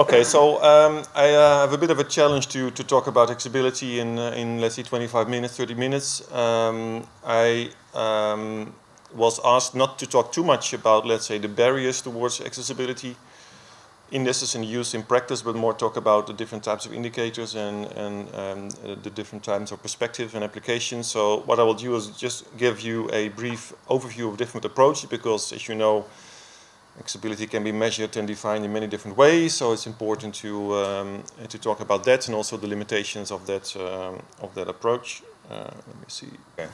Okay, so um, I uh, have a bit of a challenge to, to talk about accessibility in, uh, in let's say, 25 minutes, 30 minutes. Um, I um, was asked not to talk too much about, let's say, the barriers towards accessibility in use in practice, but more talk about the different types of indicators and, and um, the different types of perspective and applications. So what I will do is just give you a brief overview of different approaches, because as you know, accessibility can be measured and defined in many different ways. So it's important to um, to talk about that and also the limitations of that um, of that approach. Uh, let me see. Okay.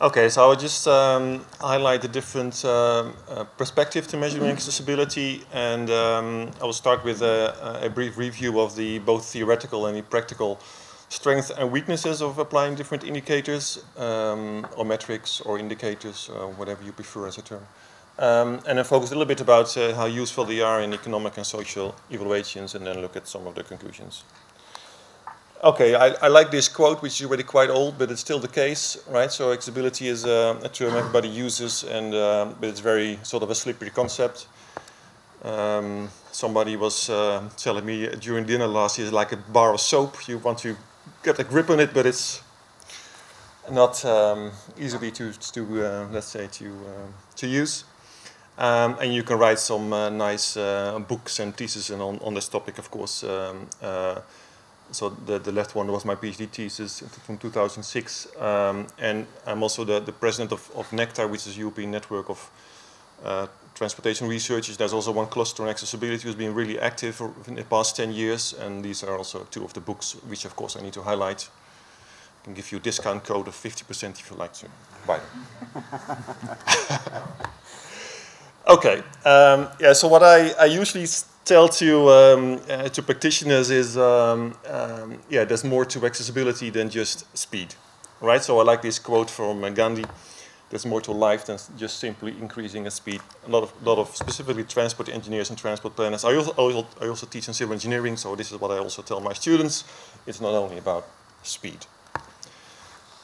Okay, so I'll just um, highlight the different uh, uh, perspective to measuring accessibility, and um, I will start with a, a, brief review of the both theoretical and the practical strengths and weaknesses of applying different indicators, um, or metrics, or indicators, uh, whatever you prefer as a term. Um, and then focus a little bit about uh, how useful they are in economic and social evaluations, and then look at some of the conclusions. Okay, I, I, like this quote, which is already quite old, but it's still the case, right? So accessibility is uh, a term everybody uses, and uh, but it's very sort of a slippery concept. Um, somebody was uh, telling me during dinner last year, like a bar of soap. You want to get a grip on it, but it's not um, easily to, to uh, let's say, to to use. Um, and you can write some uh, nice books and theses on, on this topic, of course. Um, so the, the left one was my PhD thesis from 2006. Um, and I'm also the, the president of, of NECTAR, which is a European network of uh, transportation researchers. There's also one cluster on accessibility who's been really active in the past 10 years. And these are also two of the books, which of course I need to highlight. I can give you a discount code of 50% if you like to buy them. Okay. Um, yeah, so what I, I usually tell to um, uh, to practitioners is um, um, yeah there's more to accessibility than just speed right? So I like this quote from uh, Gandhi there's more to life than just simply increasing a speed. A lot of lot of specifically transport engineers and transport planners. I also, I also teach in civil engineering so this is what I also tell my students. It's not only about speed.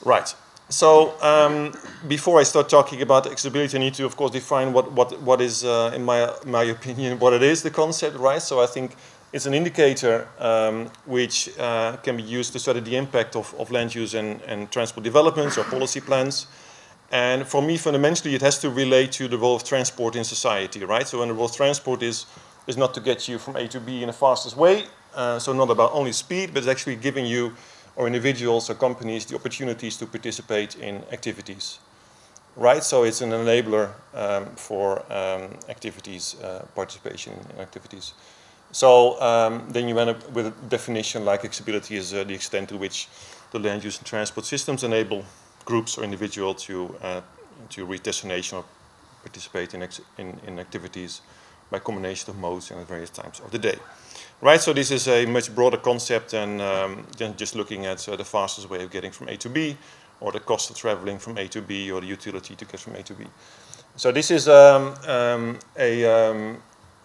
Right so um, before I start talking about accessibility, I need to, of course, define what, what, what is, uh, in my, my opinion, what it is, the concept, right? So I think it's an indicator um, which uh, can be used to study the impact of, of land use and, and transport developments or policy plans. And for me, fundamentally, it has to relate to the role of transport in society, right? So when the role of transport is, is not to get you from A to B in the fastest way, uh, so not about only speed, but it's actually giving you or individuals or companies the opportunities to participate in activities. Right, so it's an enabler um, for um, activities, uh, participation in activities. So um, then you end up with a definition like accessibility is uh, the extent to which the land use and transport systems enable groups or individuals to, uh, to reach destination or participate in, in, in activities by combination of modes and at various times of the day. Right, so this is a much broader concept than um, just looking at uh, the fastest way of getting from A to B, or the cost of traveling from A to B, or the utility to get from A to B. So this is um, um, a, um,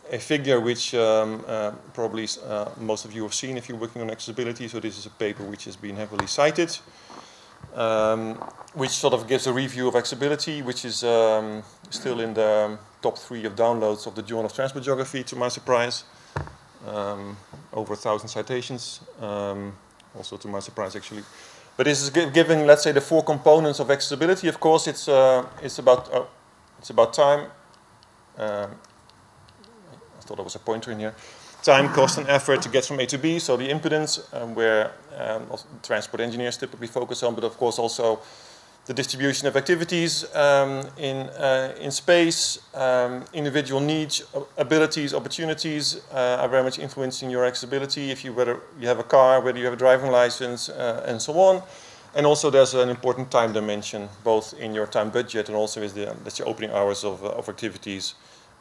a figure which um, uh, probably uh, most of you have seen if you're working on accessibility. So this is a paper which has been heavily cited, um, which sort of gives a review of accessibility, which is still in the top three of downloads of the Journal of Transport Geography, to my surprise um, over a thousand citations, um, also to my surprise actually. But this is given, let's say, the four components of accessibility. Of course, it's uh, it's about uh, it's about time. Um, I thought there was a pointer in here. Time, cost, and effort to get from A to B. So the impedance, um, where um, transport engineers typically focus on, but of course also the distribution of activities um, in, uh, in space, um, individual needs, abilities, opportunities uh, are very much influencing your accessibility. If you, whether you have a car, whether you have a driving license, uh, and so on. And also there's an important time dimension, both in your time budget and also with the, that's your opening hours of, uh, of activities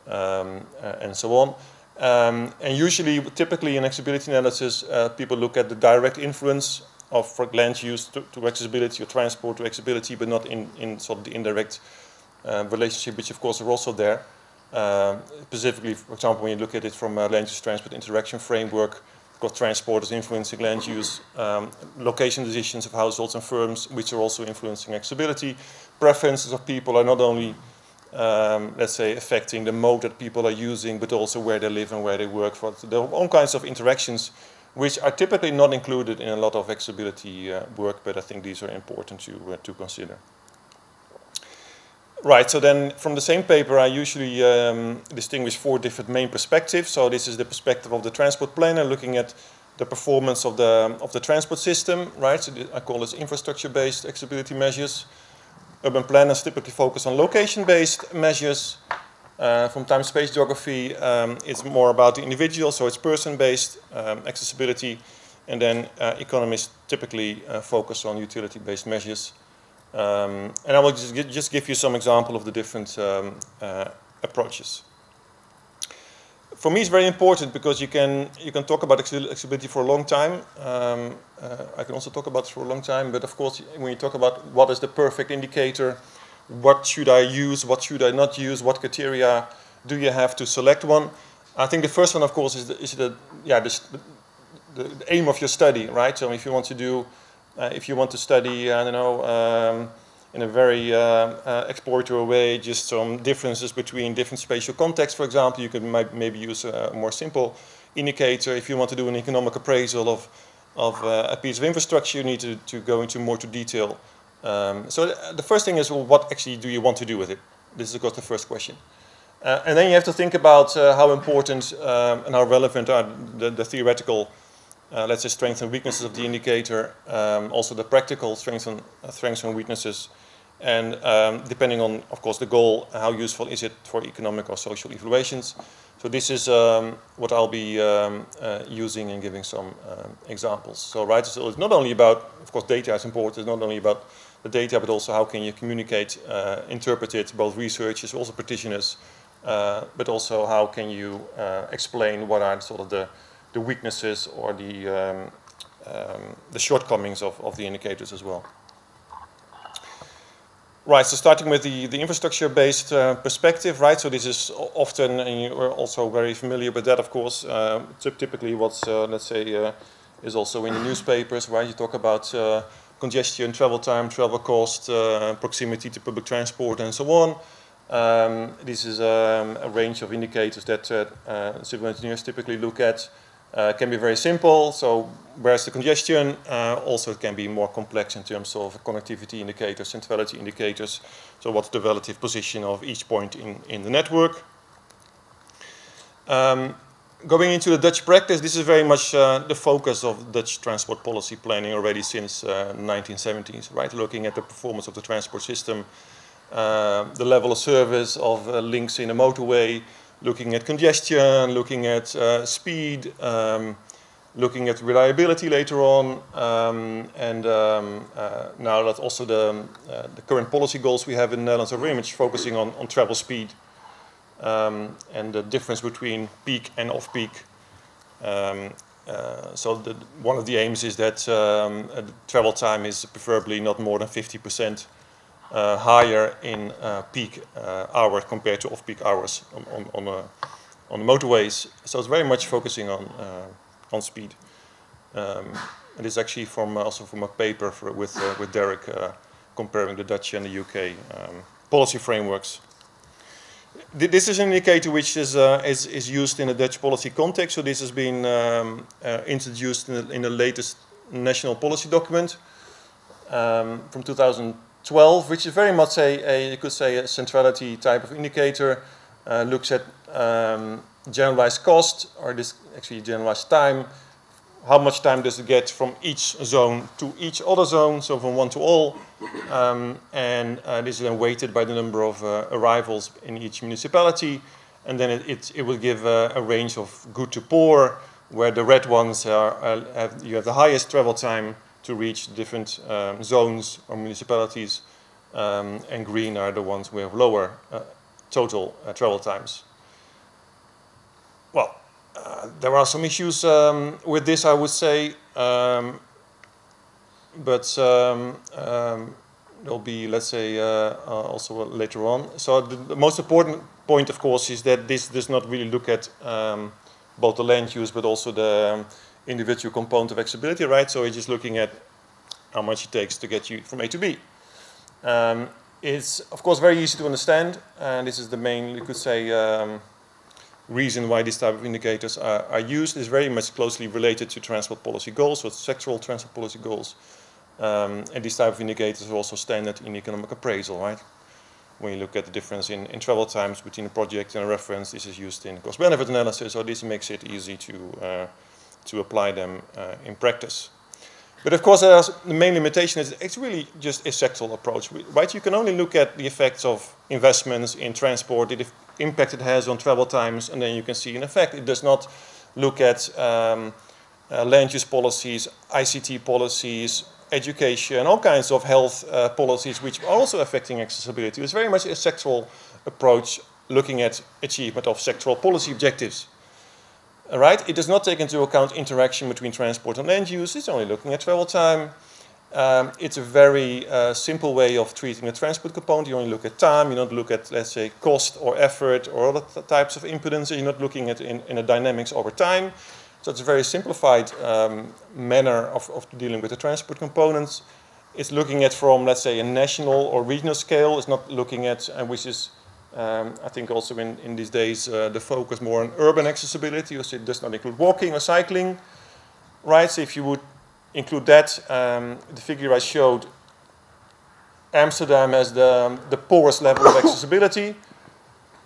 um, uh, and so on. Um, and usually, typically in accessibility analysis, uh, people look at the direct influence of land use to, to, accessibility or transport to accessibility, but not in, in sort of the indirect uh, relationship, which of course are also there. Uh, specifically, for example, when you look at it from a land use transport interaction framework, got transport is influencing land use, um, location decisions of households and firms, which are also influencing accessibility. Preferences of people are not only um, let's say, affecting the mode that people are using, but also where they live and where they work. For there are all kinds of interactions which are typically not included in a lot of accessibility uh, work, but I think these are important to, uh, to consider. Right, so then from the same paper I usually um, distinguish four different main perspectives. So this is the perspective of the transport planner looking at the performance of the, of the transport system, right? So I call this infrastructure-based accessibility measures. Urban planners typically focus on location-based measures. Uh, from time-space geography, um, it's more about the individual, so it's person-based um, accessibility. And then uh, economists typically uh, focus on utility-based measures. Um, and I will just, just, give you some example of the different um, uh, approaches. For me, it's very important because you can you can talk about accessibility for a long time. Um, uh, I can also talk about it for a long time, but of course, when you talk about what is the perfect indicator, what should I use, what should I not use, what criteria do you have to select one? I think the first one, of course, is the, is the yeah the, the, the aim of your study, right? So if you want to do uh, if you want to study, I don't know, um, in a very uh, uh, exploratory way, just some differences between different spatial contexts, for example, you could maybe use a more simple indicator. If you want to do an economic appraisal of, of uh, a piece of infrastructure, you need to, to go into more to detail. Um, so the first thing is, well, what actually do you want to do with it? This is, of course, the first question. Uh, and then you have to think about uh, how important um, and how relevant are the, the theoretical uh, let's say, strengths and weaknesses of the indicator, um, also the practical strengths and, uh, strengths and weaknesses, and um, depending on, of course, the goal, how useful is it for economic or social evaluations. So this is um, what I'll be um, uh, using and giving some examples. So right, so it's not only about, of course, data is important, it's not only about the data, but also how can you communicate, uh, interpret it, both researchers, also practitioners, uh, but also how can you uh, explain what are sort of the the weaknesses or the, um, um, the shortcomings of, of the indicators as well. Right, so starting with the, the infrastructure-based uh, perspective, right, so this is often, and you're also very familiar with that, of course, uh, typically what's, uh, let's say, uh, is also in the newspapers, right, you talk about uh, congestion, travel time, travel cost, uh, proximity to public transport, and so on. Um, this is um, a range of indicators that civil engineers typically look at. Uh, can be very simple, so where's the congestion? Uh, also it can be more complex in terms of connectivity indicators, centrality indicators, so what's the relative position of each point in, in the network. Um, going into the Dutch practice, this is very much uh, the focus of Dutch transport policy planning already since uh, 1970s, right? Looking at the performance of the transport system, uh, the level of service of uh, links in a motorway, looking at congestion, looking at uh, speed, um, looking at reliability later on, um, and um, uh, now that also the, the current policy goals we have in the Netherlands are very much focusing on, on travel speed um, and the difference between peak and off-peak. Um, uh, so the, one of the aims is that um, travel time is preferably not more than 50 percent uh, higher in uh, peak uh, hours compared to off-peak hours on, on, on, on, the motorways. So it's very much focusing on, on speed. Um, it is actually from also from a paper for, with, with Derek comparing the Dutch and the UK um, policy frameworks. This is an indicator which is, uh, is, is, used in a Dutch policy context. So this has been um, uh, introduced in the, in the, latest national policy document um, from 2012, which is very much a, a you could say, a centrality type of indicator, uh, looks at um, generalized cost, or this actually generalized time. How much time does it get from each zone to each other zone, so from one to all. Um, and uh, this is then weighted by the number of uh, arrivals in each municipality. And then it, it, it will give a, a, range of good to poor, where the red ones are, have, you have the highest travel time, to reach different um, zones or municipalities, um, and green are the ones with lower uh, total uh, travel times. Well, uh, there are some issues um, with this, I would say, um, but um, um, there'll be, let's say, uh, uh, also later on. So the, the, most important point, of course, is that this does not really look at both the land use, but also the individual component of accessibility, right? So we're just looking at how much it takes to get you from A to B. Um, it's, of course, very easy to understand, and this is the main, you could say, um, reason why these type of indicators are, are used is very much closely related to transport policy goals, so sectoral transport policy goals. Um, and these type of indicators are also standard in economic appraisal, right? When you look at the difference in, in travel times between a project and a reference, this is used in cost-benefit analysis, so this makes it easy to, uh, to apply them uh, in practice. But of course, the main limitation is it's really just a sectoral approach, right? You can only look at the effects of investments in transport, the impact it has on travel times, and then you can see in effect it does not look at um, uh, land use policies, ICT policies, education, all kinds of health uh, policies which are also affecting accessibility. It's very much a sectoral approach looking at achievement of sectoral policy objectives. Right? It does not take into account interaction between transport and land use. It's only looking at travel time. Um, it's a very uh, simple way of treating the transport component. You only look at time. You don't look at, let's say, cost or effort or other types of impedance. You're not looking at in, in a dynamics over time. So it's a very simplified um, manner of, of dealing with the transport components. It's looking at from, let's say, a national or regional scale. It's not looking at, uh, which is um, I think also in, in these days uh, the focus more on urban accessibility, so it does not include walking or cycling, right? So if you would include that, um, the figure I showed Amsterdam as the, the poorest level of accessibility,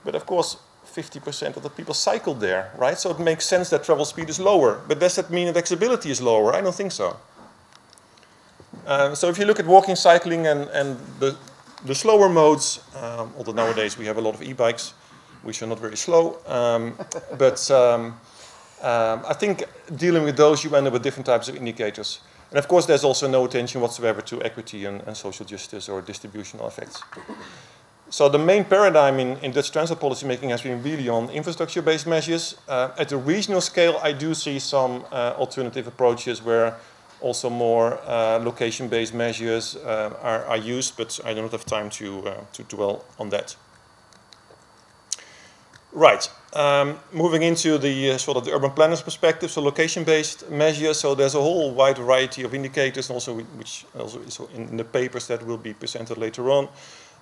but of course 50% of the people cycle there, right? So it makes sense that travel speed is lower, but does that mean that accessibility is lower? I don't think so. Um, so if you look at walking, cycling, and, and the the slower modes, um, although nowadays we have a lot of e-bikes, which are not very slow, um, but um, um, I think dealing with those, you end up with different types of indicators. And of course, there's also no attention whatsoever to equity and, and social justice or distributional effects. So the main paradigm in, in Dutch transport policy making has been really on infrastructure-based measures. Uh, at the regional scale, I do see some uh, alternative approaches where also more uh, location-based measures uh, are, are, used, but I don't have time to, uh, to dwell on that. Right, um, moving into the uh, sort of the urban planners perspective, so location-based measures, so there's a whole wide variety of indicators, also which also is in the papers that will be presented later on.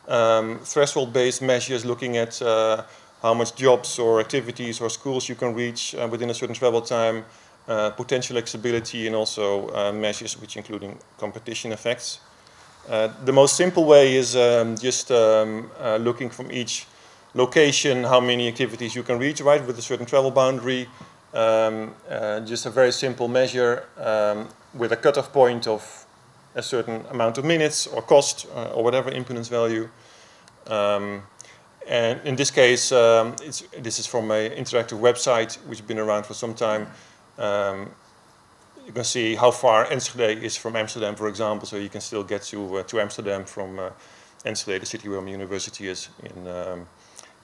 Um, Threshold-based measures looking at uh, how much jobs or activities or schools you can reach uh, within a certain travel time, uh, potential accessibility and also uh, measures which including competition effects. Uh, the most simple way is um, just um, uh, looking from each location how many activities you can reach, right, with a certain travel boundary. Um, uh, just a very simple measure um, with a cutoff point of a certain amount of minutes or cost or whatever impedance value. Um, and in this case, um, this is from an interactive website which has been around for some time. Um, you can see how far Enschede is from Amsterdam, for example, so you can still get to, uh, to Amsterdam from uh, Enschede, the city where my university is, in, um,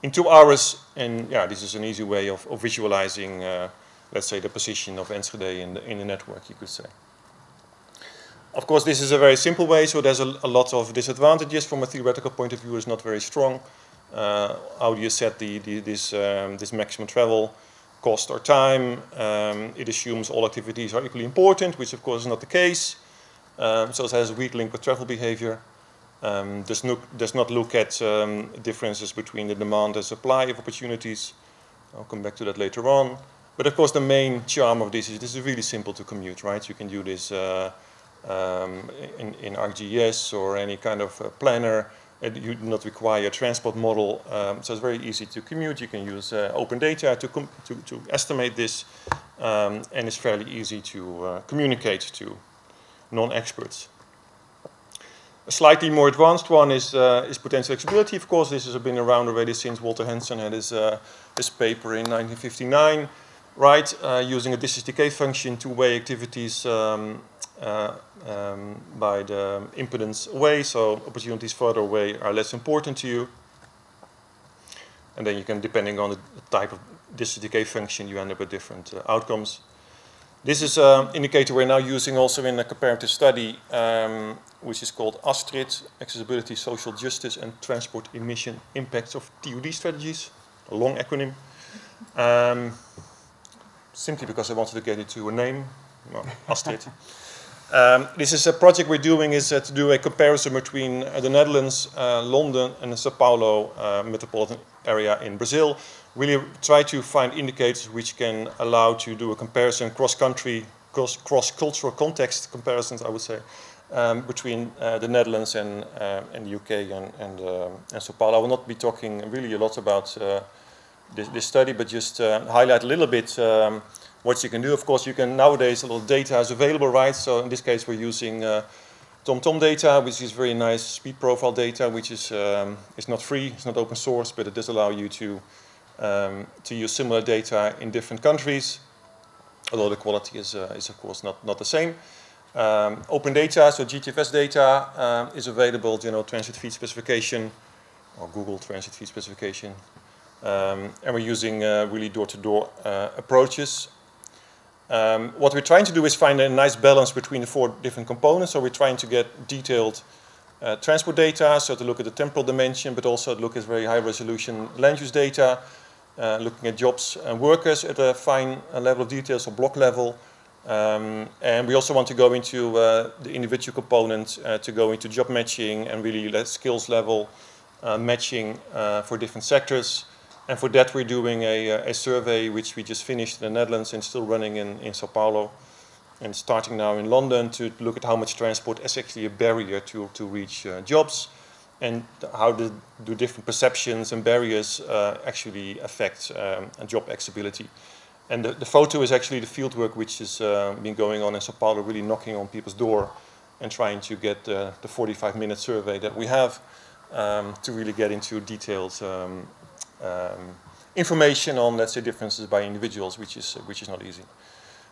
in two hours. And yeah, this is an easy way of, of visualizing, uh, let's say, the position of Enschede in the, in the network, you could say. Of course, this is a very simple way, so there's a, a lot of disadvantages from a theoretical point of view. It's not very strong. Uh, how do you set the, the this, um, this maximum travel? Cost or time. Um, it assumes all activities are equally important, which of course is not the case. Um, so it has a weak link with travel behavior. Um, does, not, does not look at um, differences between the demand and supply of opportunities. I'll come back to that later on. But of course the main charm of this is this is really simple to commute, right? You can do this uh, um, in, in ArcGIS or any kind of uh, planner you do not require a transport model, um, so it's very easy to commute. You can use uh, open data to, to, to, estimate this, um, and it's fairly easy to uh, communicate to non-experts. A slightly more advanced one is, uh, is potential accessibility. Of course, this has been around already since Walter Hansen had his, uh, his paper in 1959, right? Uh, using a distance decay function to weigh activities um, uh, um, by the impedance away, so opportunities further away are less important to you. And then you can, depending on the type of distance decay function, you end up with different uh, outcomes. This is an indicator we're now using also in a comparative study, um, which is called ASTRID, Accessibility, Social Justice and Transport Emission Impacts of TOD Strategies, a long acronym. Um, simply because I wanted to get it to a name, well, ASTRID. Um, this is a project we're doing is uh, to do a comparison between uh, the Netherlands, uh, London, and the Sao Paulo uh, metropolitan area in Brazil. Really try to find indicators which can allow to do a comparison cross-country, cross-cultural context comparisons, I would say, um, between uh, the Netherlands and, uh, and the UK and, and, and Sao Paulo. I will not be talking really a lot about this, this, study, but just highlight a little bit um, what you can do. Of course, you can nowadays, a lot of data is available, right? So in this case, we're using uh, TomTom data, which is very nice speed profile data, which is um, it's not free, it's not open source, but it does allow you to um, to use similar data in different countries, although the quality is uh, is of course not not the same. Um, open data, so GTFS data um, is available, you know, transit feed specification or Google transit feed specification. Um, and we're using uh, really door-to-door -door, uh, approaches um, what we're trying to do is find a nice balance between the four different components. So we're trying to get detailed uh, transport data, so to look at the temporal dimension, but also look at very high resolution land use data, uh, looking at jobs and workers at a fine uh, level of detail, so block level. Um, and we also want to go into uh, the individual components, uh, to go into job matching and really skills level uh, matching for different sectors. And for that, we're doing a, uh, a survey which we just finished in the Netherlands and still running in, in Sao Paulo and starting now in London to look at how much transport is actually a barrier to, to reach uh, jobs and how do, do different perceptions and barriers uh, actually affect um, job accessibility. And the, the, photo is actually the fieldwork which has uh, been going on in Sao Paulo, really knocking on people's door and trying to get uh, the 45 minute survey that we have um, to really get into details um, um, information on, let's say, differences by individuals, which is, which is not easy.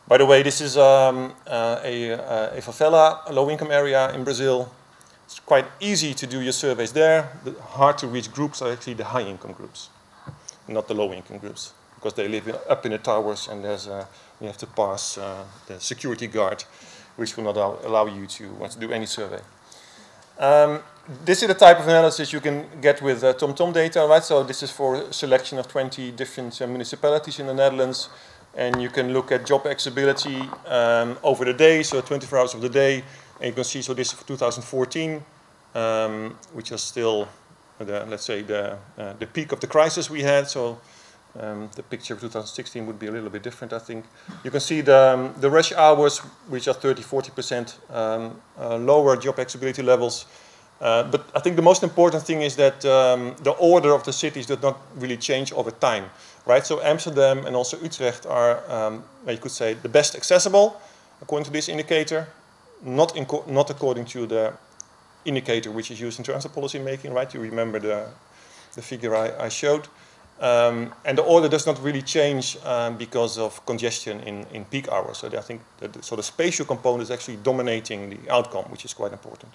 By the way, this is um, uh, a, uh, a favela, a low-income area in Brazil. It's quite easy to do your surveys there. The hard-to-reach groups are actually the high-income groups, not the low-income groups, because they live up in the towers and there's a, you have to pass uh, the security guard, which will not allow, you to, to do any survey. Um, this is the type of analysis you can get with uh, TomTom data, right? So this is for a selection of 20 different uh, municipalities in the Netherlands. And you can look at job accessibility um, over the day, so 24 hours of the day. And you can see, so this is for 2014, um, which is still, the, let's say, the, uh, the peak of the crisis we had. So um, the picture of 2016 would be a little bit different, I think. You can see the, um, the rush hours, which are 30, 40% um, uh, lower job accessibility levels uh, but I think the most important thing is that um, the order of the cities does not really change over time, right? So Amsterdam and also Utrecht are, um, you could say, the best accessible according to this indicator, not, not according to the indicator which is used in transport policy making, right? You remember the, the figure I, I showed. Um, and the order does not really change um, because of congestion in, in peak hours. So I think that so the spatial component is actually dominating the outcome, which is quite important.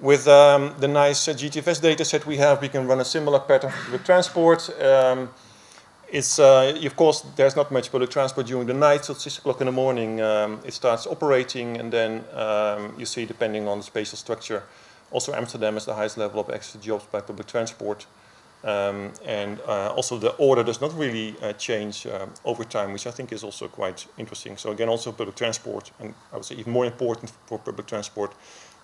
With um, the nice uh, GTFS data set we have, we can run a similar pattern with transport. Um, it's, uh, of course, there's not much public transport during the night, so at 6 o'clock in the morning um, it starts operating, and then um, you see, depending on the spatial structure, also Amsterdam is the highest level of extra jobs by public transport. Um, and uh, also the order does not really uh, change uh, over time, which I think is also quite interesting. So again, also public transport, and I would say even more important for public transport,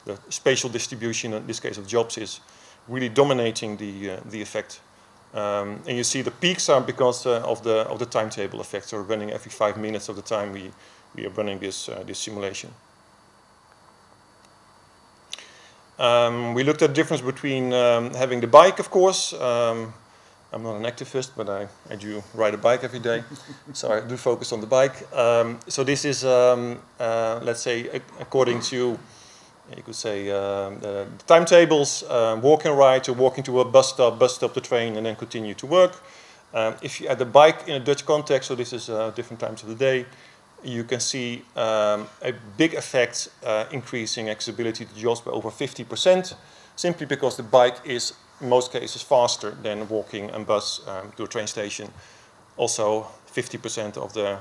the spatial distribution, in this case of jobs, is really dominating the, uh, the effect. Um, and you see the peaks are because uh, of, the, of the timetable effect. So we're running every five minutes of the time we, we are running this, uh, this simulation. Um, we looked at the difference between um, having the bike, of course. Um, I'm not an activist, but I, I do ride a bike every day. so I do focus on the bike. Um, so this is, um, uh, let's say, according to you could say um, the timetables, um, walking ride to walking to a bus stop, bus stop to train, and then continue to work. Um, if you add the bike in a Dutch context, so this is uh, different times of the day, you can see um, a big effect uh, increasing accessibility to jobs by over 50%, simply because the bike is in most cases faster than walking and bus um, to a train station. Also, 50% of the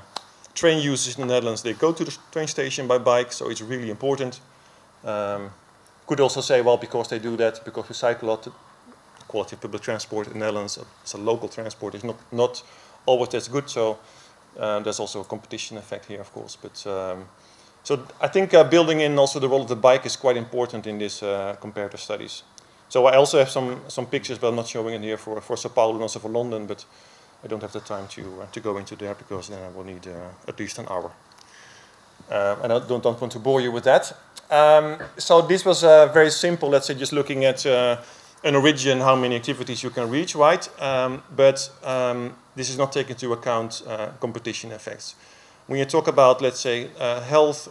train users in the Netherlands, they go to the train station by bike, so it's really important. Um, could also say, well, because they do that, because we cycle a lot, quality of public transport in the Netherlands as a local transport is not, not always as good, so uh, there's also a competition effect here, of course. But um, So I think uh, building in also the role of the bike is quite important in these uh, comparative studies. So I also have some, some pictures, but I'm not showing it here for, for Sao Paulo and also for London, but I don't have the time to, uh, to go into there because then I will need uh, at least an hour. Uh, and I don't, don't, want to bore you with that. Um, so this was uh, very simple, let's say just looking at uh, an origin, how many activities you can reach, right? Um, but um, this is not taking into account uh, competition effects. When you talk about, let's say, health,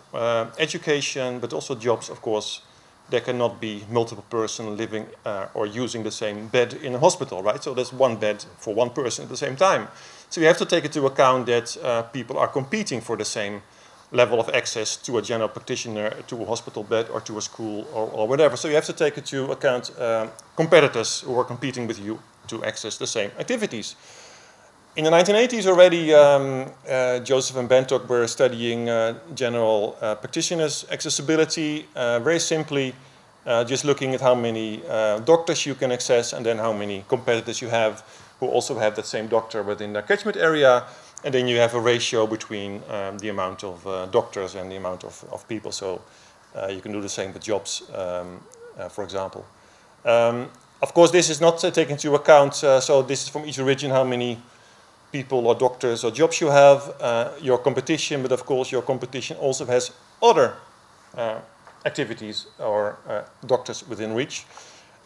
education, but also jobs, of course, there cannot be multiple person living uh, or using the same bed in a hospital, right? So there's one bed for one person at the same time. So you have to take into account that uh, people are competing for the same level of access to a general practitioner, to a hospital bed, or to a school, or, or whatever. So you have to take into account uh, competitors who are competing with you to access the same activities. In the 1980s already, um, uh, Joseph and Bantock were studying uh, general uh, practitioners' accessibility, uh, very simply uh, just looking at how many uh, doctors you can access and then how many competitors you have who also have that same doctor within their catchment area. And then you have a ratio between um, the amount of doctors and the amount of, of people. So you can do the same with jobs, um, for example. Um, of course, this is not taken into account. so this is from each region how many people or doctors or jobs you have, uh, your competition, but of course your competition also has other uh, activities or uh, doctors within reach.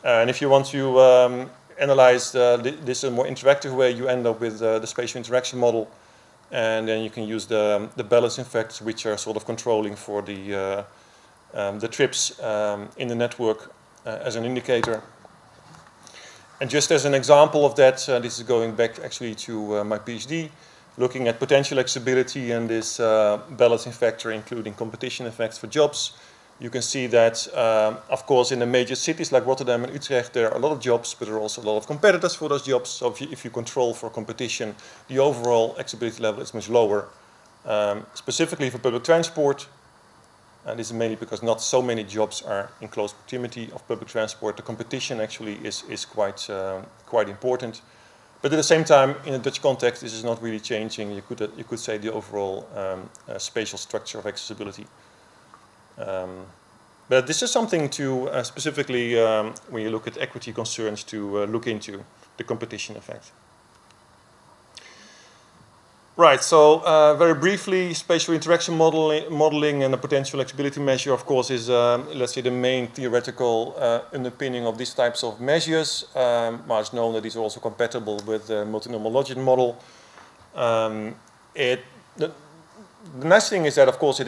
and if you want to um, analyze this in a more interactive way, you end up with uh, the spatial interaction model, and then you can use the, um, the balancing factors, which are sort of controlling for the, uh, um, the trips um, in the network uh, as an indicator. And just as an example of that, uh, this is going back actually to uh, my PhD, looking at potential accessibility and this uh, balancing factor, including competition effects for jobs. You can see that, um, of course, in the major cities like Rotterdam and Utrecht, there are a lot of jobs, but there are also a lot of competitors for those jobs. So if you, if you control for competition, the overall accessibility level is much lower. Um, specifically for public transport, and this is mainly because not so many jobs are in close proximity of public transport. The competition actually is, is quite, uh, quite important. But at the same time, in a Dutch context, this is not really changing, you could, uh, you could say, the overall um, uh, spatial structure of accessibility. Um, but this is something to uh, specifically, um, when you look at equity concerns, to uh, look into the competition effect. Right, so uh, very briefly, spatial interaction modeling, modeling and the potential accessibility measure, of course, is, um, let's say, the main theoretical uh, underpinning of these types of measures. Um, well, it's known that these are also compatible with the multinomial logit model. Um, it, the, the, nice thing is that, of course, it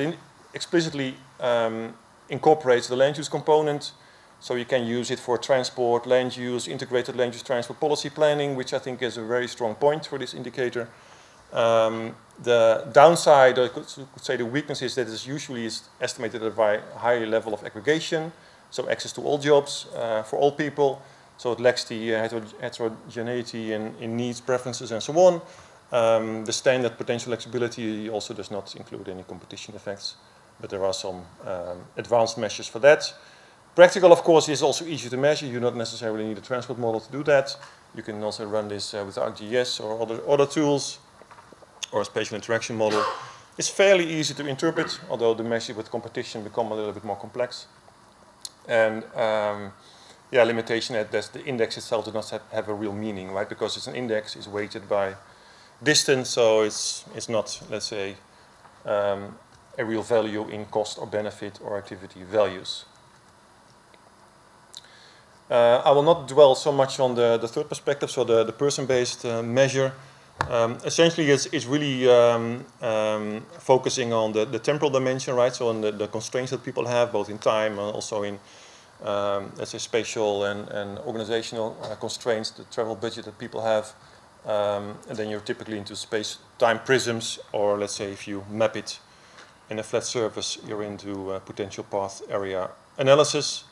explicitly um, incorporates the land use component, so you can use it for transport, land use, integrated land use transport policy planning, which I think is a very strong point for this indicator. Um, the downside, or I could, could, say the weakness is that it's usually estimated at a high level of aggregation, so access to all jobs uh, for all people. So it lacks the uh, heterogeneity in, in, needs, preferences, and so on. Um, the standard potential accessibility also does not include any competition effects, but there are some um, advanced measures for that. Practical, of course, is also easy to measure. You don't necessarily need a transport model to do that. You can also run this uh, with ArcGIS or other, other tools or a spatial interaction model It's fairly easy to interpret, although the measure with competition become a little bit more complex. And um, yeah, limitation that the index itself does not have, have, a real meaning, right? Because it's an index, it's weighted by distance, so it's, it's not, let's say, um, a real value in cost or benefit or activity values. Uh, I will not dwell so much on the, the third perspective, so the, the person-based uh, measure. Um, essentially, it's, it's really um, um, focusing on the, the temporal dimension, right? So on the, the constraints that people have, both in time and also in, um, let's say, spatial and, and organizational uh, constraints, the travel budget that people have. Um, and then you're typically into space-time prisms, or let's say if you map it in a flat surface, you're into uh, potential path area analysis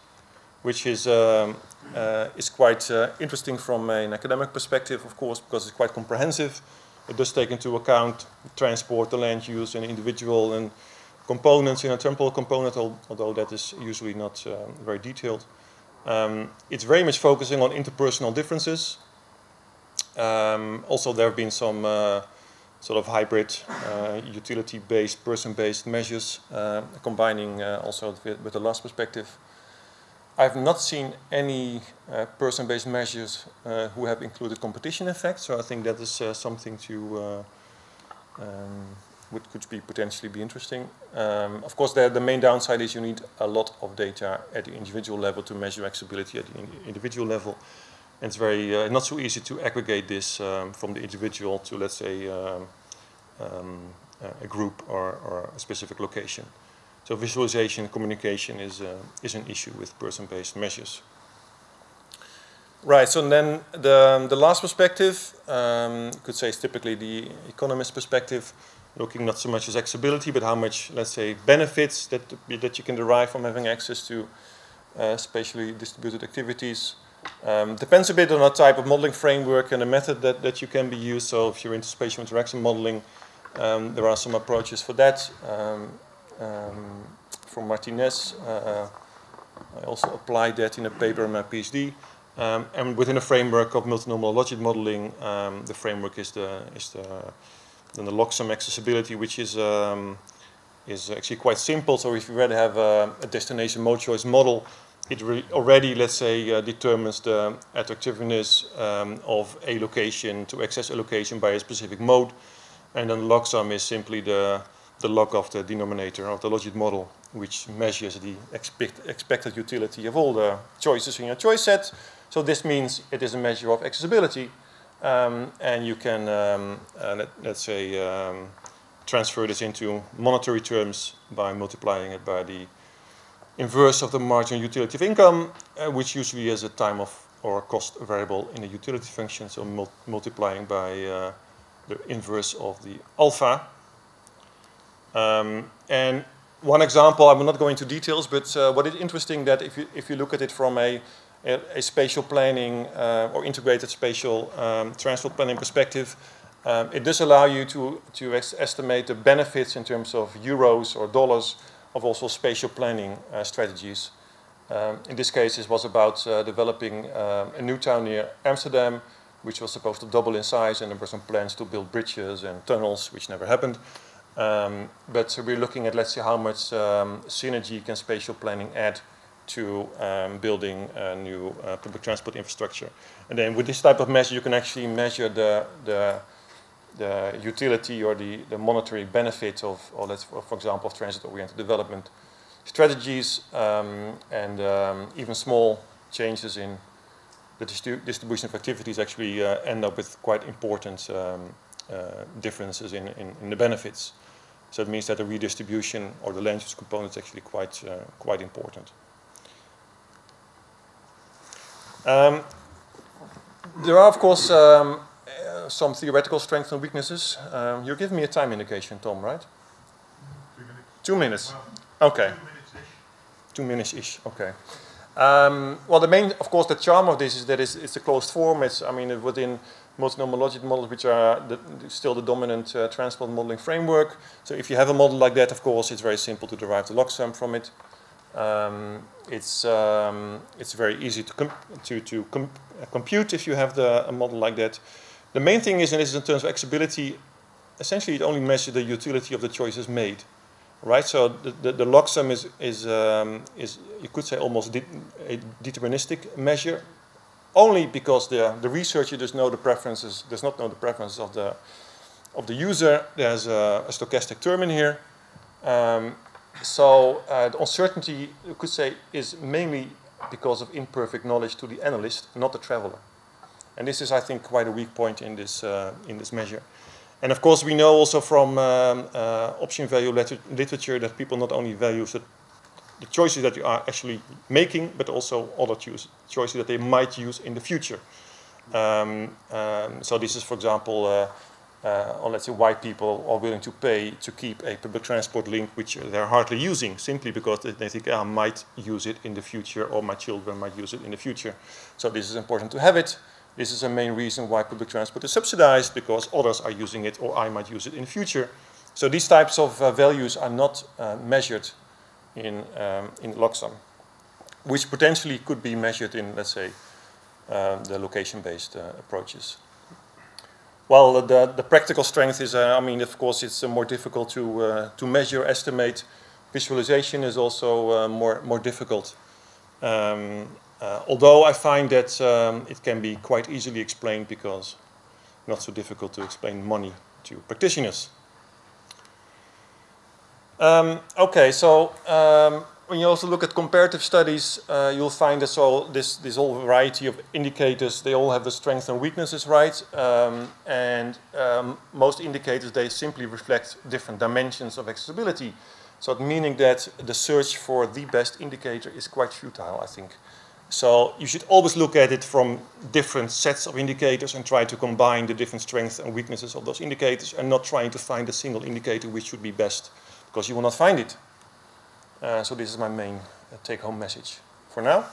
which is, um, uh, is quite uh, interesting from an academic perspective, of course, because it's quite comprehensive. It does take into account transport, the land use, and individual and components in a temporal component, although that is usually not uh, very detailed. Um, it's very much focusing on interpersonal differences. Um, also, there have been some uh, sort of hybrid uh, utility-based, person-based measures, uh, combining uh, also with, the last perspective. I've not seen any uh, person-based measures uh, who have included competition effects, so I think that is uh, something to um, would could be potentially be interesting. Um, of course, the, the main downside is you need a lot of data at the individual level to measure accessibility at the in individual level. And it's very uh, not so easy to aggregate this um, from the individual to, let's say, um, um, a group or, or, a specific location. So visualization, communication is, uh, is an issue with person-based measures. Right, so then the, the last perspective, um, you could say is typically the economist perspective, looking not so much as accessibility, but how much, let's say, benefits that, that you can derive from having access to uh, spatially distributed activities. Um, depends a bit on the type of modeling framework and the method that, that you can be used. So if you're into spatial interaction modeling, um, there are some approaches for that. Um, um from Martinez, uh, I also applied that in a paper in my PhD. Um, and within a framework of multinomial logit modeling, um, the framework is the, is the, then the logsum accessibility, which is, is actually quite simple. So if you already have a, a destination mode choice model, it already, let's say, uh, determines the attractiveness um, of a location to access a location by a specific mode. And then log sum is simply the, the log of the denominator of the logit model, which measures the expect, expected utility of all the choices in your choice set. So this means it is a measure of accessibility. Um, and you can, um, uh, let, us say, um, transfer this into monetary terms by multiplying it by the inverse of the marginal utility of income, uh, which usually is a time of or cost variable in a utility function, so mul multiplying by uh, the inverse of the alpha. Um, and one example, I will not go into details, but uh, what is interesting that if you, if you look at it from a, a, a spatial planning uh, or integrated spatial um, transport planning perspective, um, it does allow you to, to estimate the benefits in terms of euros or dollars of also spatial planning uh, strategies. Um, in this case, it was about uh, developing um, a new town near Amsterdam, which was supposed to double in size, and there were some plans to build bridges and tunnels, which never happened. Um, but we're looking at, let's see how much um, synergy can spatial planning add to um, building a new uh, public transport infrastructure. And then with this type of measure, you can actually measure the, the the utility or the, the monetary benefits of, or let's, for, example, of transit-oriented development strategies um, and um, even small changes in the distribution of activities actually uh, end up with quite important um, uh, differences in, in, in, the benefits. So it means that the redistribution or the land use component is actually quite, uh, quite important. Um, there are, of course, um, some theoretical strengths and weaknesses. Um, you're giving me a time indication, Tom, right? Two minutes. Okay. Two minutes-ish. Okay. Um, well, the main, of course, the charm of this is that it's, it's a closed form. It's, I mean, within multinomial logit models, which are the, still the dominant uh, transport modeling framework. So if you have a model like that, of course, it's very simple to derive the log sum from it. Um, it's um, it's very easy to to to com compute if you have the, a model like that. The main thing is, and this is in terms of accessibility, essentially it only measures the utility of the choices made, right? So the, the, the log sum is, is, um, is, you could say, almost de a deterministic measure, only because the, the researcher does know the preferences, does not know the preferences of the, of the user. There's a, a stochastic term in here. Um, so uh, the uncertainty, you could say, is mainly because of imperfect knowledge to the analyst, not the traveler. And this is, I think, quite a weak point in this, uh, in this measure. And of course, we know also from um, uh, option value literature that people not only value the, the, choices that you are actually making, but also other choices that they might use in the future. Um, um, so this is, for example, uh, uh, or let's say white people are willing to pay to keep a public transport link which they're hardly using simply because they think ah, I might use it in the future or my children might use it in the future. So this is important to have it. This is a main reason why public transport is subsidized, because others are using it or I might use it in the future. So these types of uh, values are not uh, measured in, um, in logsum, which potentially could be measured in, let's say, uh, the location-based uh, approaches. well, the, the practical strength is, uh, I mean, of course, it's uh, more difficult to, to measure, estimate. Visualization is also more, more difficult. Um, uh, although I find that um, it can be quite easily explained because not so difficult to explain money to practitioners. Um, okay, so um, when you also look at comparative studies, uh, you'll find that so this, this whole variety of indicators, they all have the strengths and weaknesses, right? Um, and um, most indicators, they simply reflect different dimensions of accessibility. So meaning that the search for the best indicator is quite futile, I think. So you should always look at it from different sets of indicators and try to combine the different strengths and weaknesses of those indicators and not trying to find a single indicator which should be best because you will not find it. Uh, so this is my main uh, take-home message for now.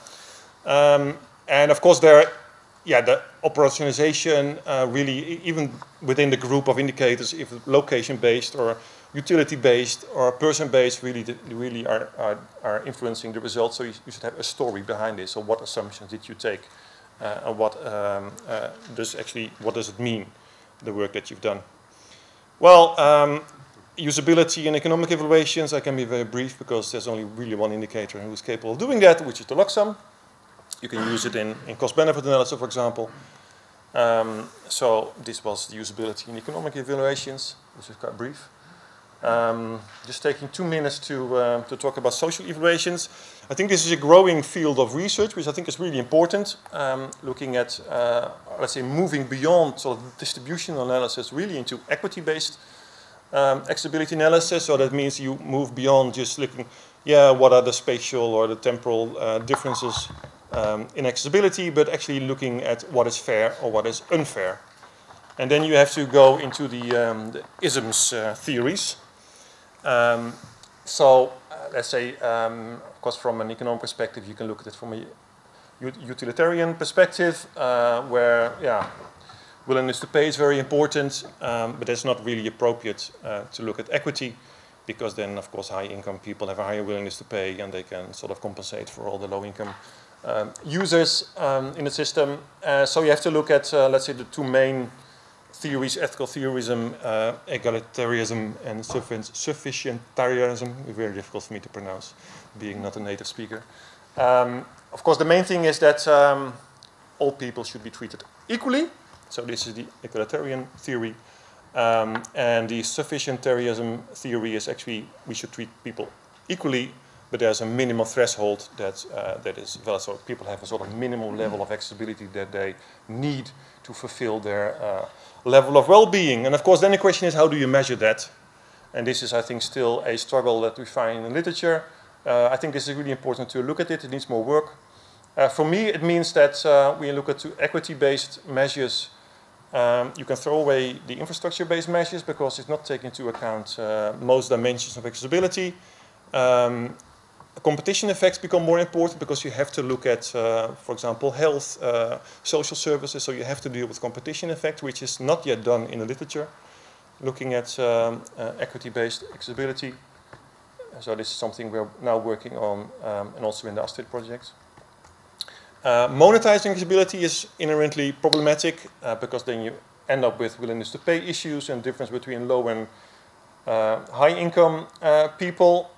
Um, and of course, there, yeah, the operationalization uh, really, even within the group of indicators, if location-based or utility-based or person-based, really, really are, are, are, influencing the results. So you, you, should have a story behind this. So what assumptions did you take, uh, and what um, uh, does actually, what does it mean, the work that you've done? Well, um, usability and economic evaluations, I can be very brief because there's only really one indicator who's capable of doing that, which is the log sum. You can use it in, in cost-benefit analysis, for example. Um, so this was the usability and economic evaluations, which is quite brief. Um, just taking two minutes to, uh, to talk about social evaluations. I think this is a growing field of research, which I think is really important, um, looking at, uh, let's say, moving beyond sort of distributional analysis really into equity-based um, accessibility analysis. So that means you move beyond just looking, yeah, what are the spatial or the temporal uh, differences um, in accessibility, but actually looking at what is fair or what is unfair. And then you have to go into the, um, the isms uh, theories. Um, so uh, let's say, um, of course, from an economic perspective, you can look at it from a utilitarian perspective, uh, where, yeah, willingness to pay is very important, um, but it's not really appropriate uh, to look at equity because then, of course, high income people have a higher willingness to pay and they can sort of compensate for all the low income um, users um, in the system. Uh, so you have to look at, uh, let's say, the two main theories, ethical theorism, uh, egalitarianism, and sufficientarianism. Very difficult for me to pronounce, being not a native speaker. Um, of course, the main thing is that um, all people should be treated equally, so this is the egalitarian theory. Um, and the sufficientarianism theory is actually we should treat people equally, but there's a minimal threshold that, uh, that is valid. So people have a sort of minimal level of accessibility that they need to fulfill their uh, level of well-being. And of course, then the question is, how do you measure that? And this is, I think, still a struggle that we find in the literature. Uh, I think this is really important to look at it. It needs more work. Uh, for me, it means that uh, we look at equity-based measures um, you can throw away the infrastructure-based measures because it's not taking into account uh, most dimensions of accessibility. Um, competition effects become more important because you have to look at, uh, for example, health, uh, social services, so you have to deal with competition effect, which is not yet done in the literature, looking at um, uh, equity-based accessibility. So this is something we're now working on um, and also in the ASTRID project. Uh, monetizing accessibility is inherently problematic uh, because then you end up with willingness to pay issues and difference between low and uh, high income people.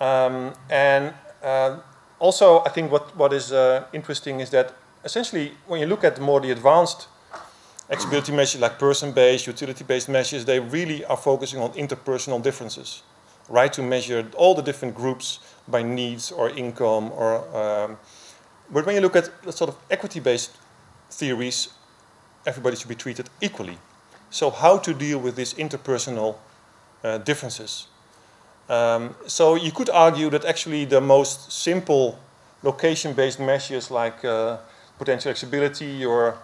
Um, and uh, also, I think what, what is uh, interesting is that essentially when you look at more the advanced accessibility measures like person-based, utility-based measures, they really are focusing on interpersonal differences, right? To measure all the different groups by needs or income or um, but when you look at the sort of equity-based theories, everybody should be treated equally. So how to deal with these interpersonal uh, differences? Um, so you could argue that actually the most simple location-based measures like uh, potential accessibility or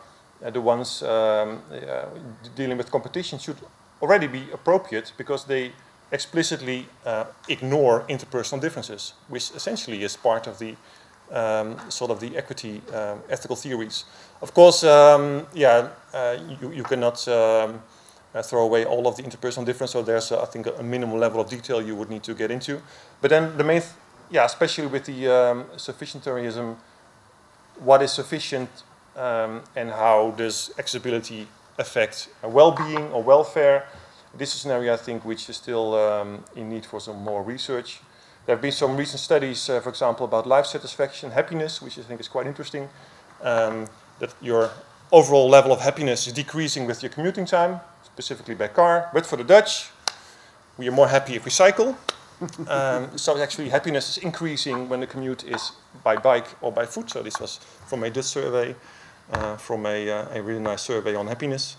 uh, the ones um, uh, dealing with competition should already be appropriate because they explicitly uh, ignore interpersonal differences, which essentially is part of the um, sort of the equity um, ethical theories. Of course, um, yeah, uh, you, you cannot um, uh, throw away all of the interpersonal difference, so there's, uh, I think, a minimal level of detail you would need to get into. But then the main, yeah, especially with the um, sufficientarianism, what is sufficient um, and how does accessibility affect well-being or welfare. This is an area I think which is still um, in need for some more research. There have been some recent studies, uh, for example, about life satisfaction, happiness, which I think is quite interesting. Um, that your overall level of happiness is decreasing with your commuting time, specifically by car. But for the Dutch, we are more happy if we cycle. um, so actually happiness is increasing when the commute is by bike or by foot. So this was from a Dutch survey, uh, from a, uh, a really nice survey on happiness,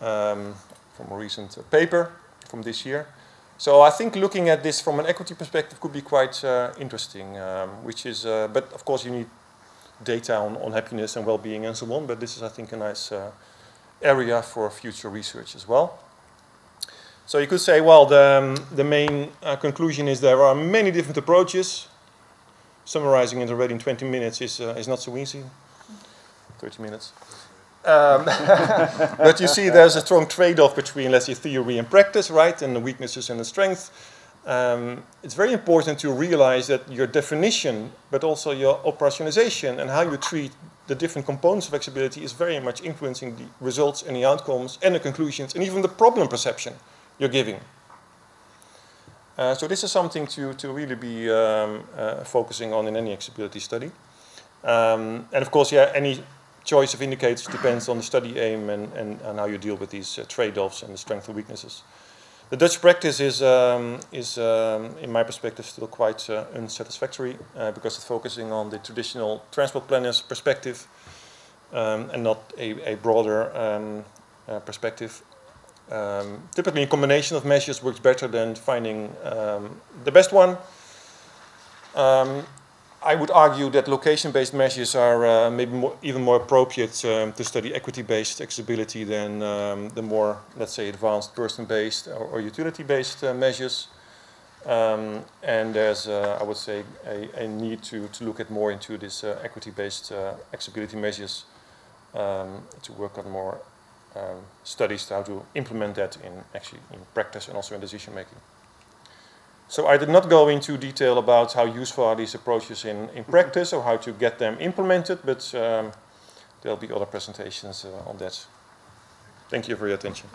um, from a recent uh, paper from this year. So I think looking at this from an equity perspective could be quite uh, interesting, um, which is, uh, but of course you need data on, on happiness and well-being and so on, but this is I think a nice uh, area for future research as well. So you could say, well, the, um, the main uh, conclusion is there are many different approaches. Summarizing it already in 20 minutes is, uh, is not so easy. 30 minutes. Um, but you see there's a strong trade-off between, let's say, theory and practice, right, and the weaknesses and the strengths. Um, it's very important to realize that your definition, but also your operationalization and how you treat the different components of accessibility is very much influencing the results and the outcomes and the conclusions and even the problem perception you're giving. Uh, so this is something to, to really be um, uh, focusing on in any accessibility study. Um, and of course, yeah, any choice of indicators depends on the study aim and, and, and how you deal with these uh, trade-offs and the strengths and weaknesses. The Dutch practice is, um, is um, in my perspective, still quite uh, unsatisfactory uh, because it's focusing on the traditional transport planner's perspective um, and not a, a broader um, uh, perspective. Um, typically, a combination of measures works better than finding um, the best one. I would argue that location-based measures are uh, maybe more, even more appropriate um, to study equity-based accessibility than um, the more, let's say, advanced person-based or, or utility-based uh, measures. Um, and there's, uh, I would say, a, a, need to, to look at more into this uh, equity-based uh, accessibility measures um, to work on more um, studies to how to implement that in actually in practice and also in decision making. So I did not go into detail about how useful are these approaches in, in practice or how to get them implemented, but um, there'll be other presentations uh, on that. Thank you for your attention.